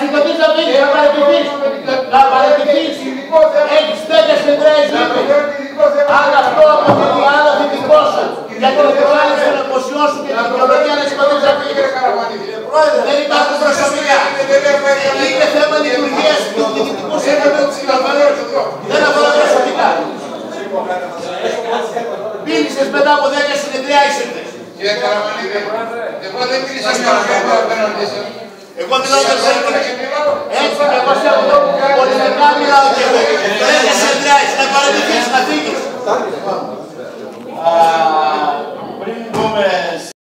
σηκωθείς να φύγεις, να παραιτηθείς. Να παραιτηθείς. Έχεις τέτοια συνεδρία ζήτη. Αν αυτό αποτελεί άλλο δυτικό σου για την επιβάλληση των εκποσιών σου και την δικαιολογία να σηκωθείς να φύγεις. Δεν υπάρχουν προσωπικά. Είναι θέμα λειτουργίας του διοικητικού συμβουλίου της κοινωνίας. Δεν αφορά προσωπικά. Μίλησες μετά από 10 συνεδριά ήσετε. Κύριε Καραμανίδη, εγώ δεν μίλησα για αυτό απέναντι σας. Εγώ μιλάω για σένα. Έτσι και εγώ σε αυτό πολιτικά